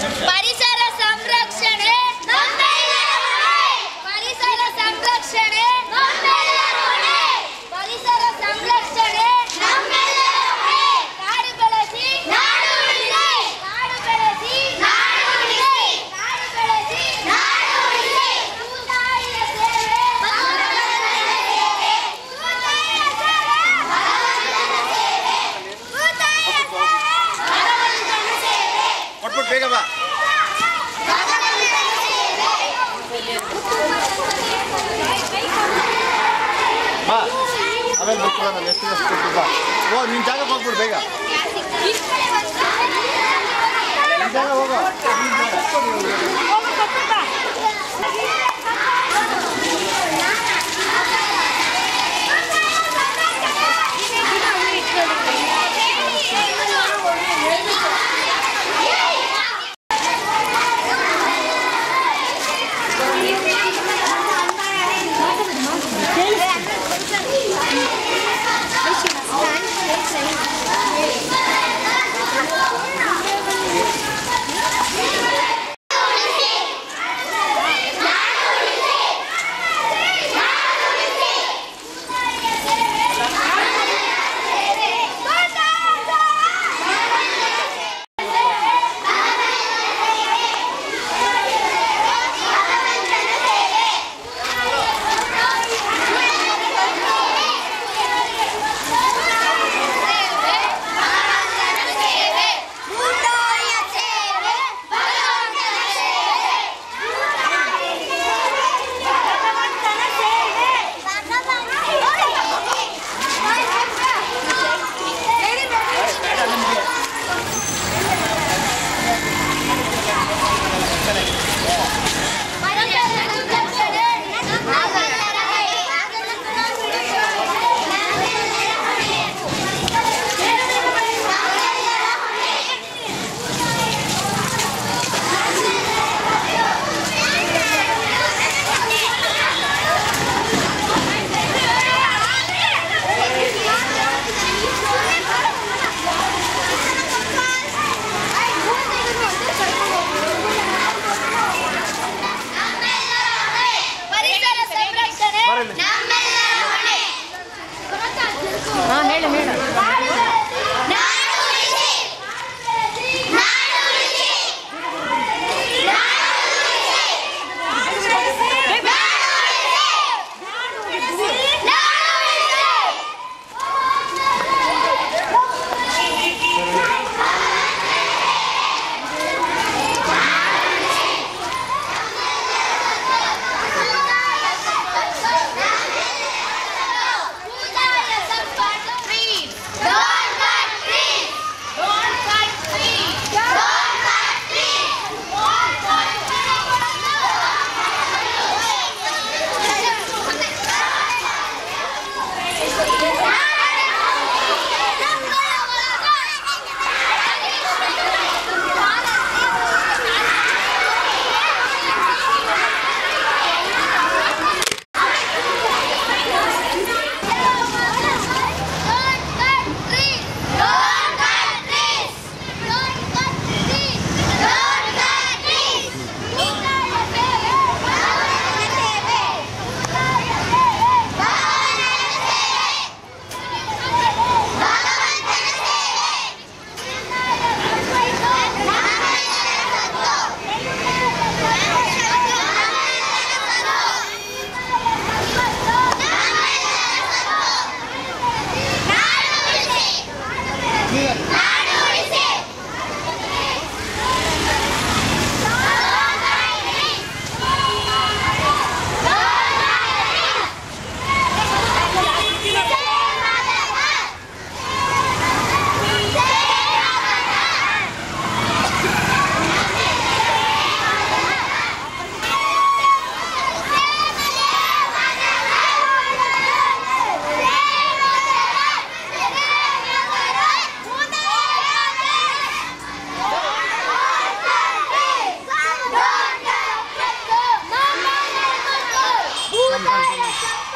Bye. Ma, avendo il. ಹೇಳು ಹೇಳು constantemente.